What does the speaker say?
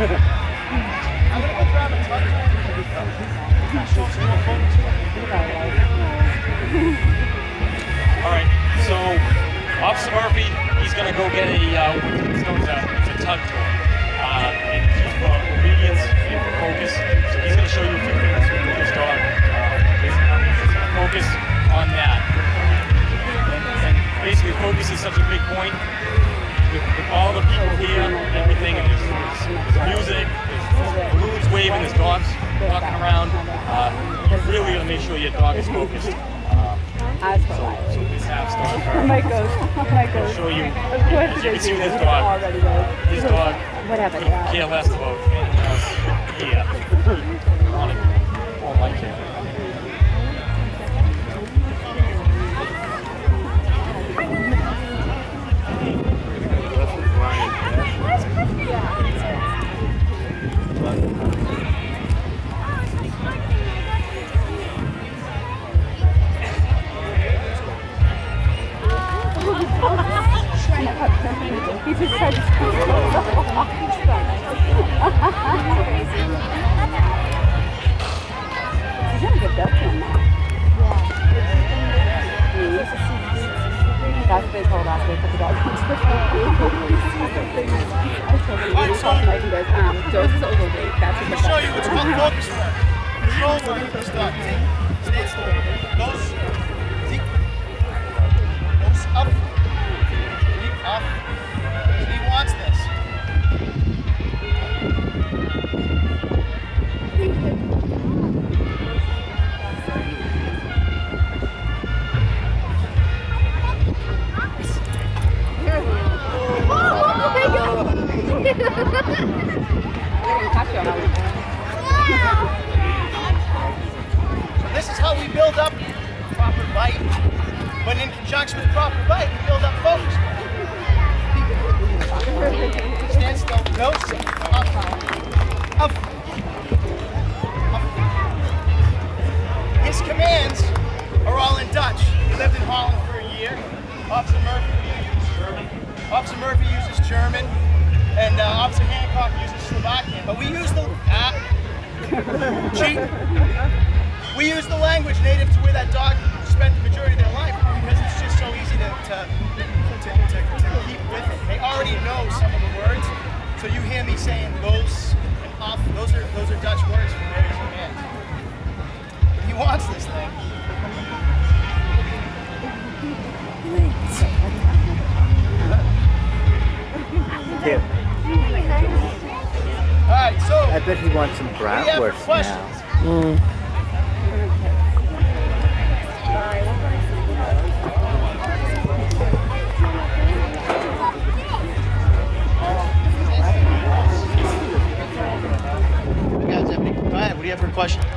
All right, so Officer Murphy, he's gonna go get a uh, no, it's a, it's a tug tour, uh, and he's uh, for obedience and for focus. So he's gonna show you a few things with this dog. Uh, focus on that, and basically focus is such a big point. With, with all the people here, everything, and there's, there's, there's music, there's balloons waving, there's dogs walking around. Uh, you really gotta make sure your dog is focused. Uh, As so, so this half star Mike goes, Mike goes. show you. Of course As you can see this dog, Already this dog Whatever, yeah. care less about anything else here. On it. Oh, my kid. He just tried to He's gonna get ducked on that. That's what they told us. They put the dog on I told him, Mike and goes, um, Joe's is overweight. That's what the show you what's called focus work. Control work for This is how we build up proper bite. But in conjunction with proper bite, we build up focus. Stand still. Up. Up. His commands are all in Dutch. He lived in Holland for a year. Officer Murphy uses German. Officer Murphy uses German. And uh, Officer Hancock uses Slovakian. But we use the... Ah, cheat. We use the language native to where that dog spent the majority of their life because it's just so easy to, to, to, to, to keep with it. They already know some of the words. So you hear me saying those and off, those are those are Dutch words for various commands. But he wants this thing. Cute. Alright, so I bet he wants some bratwurst now. Mm. What do you have for questions?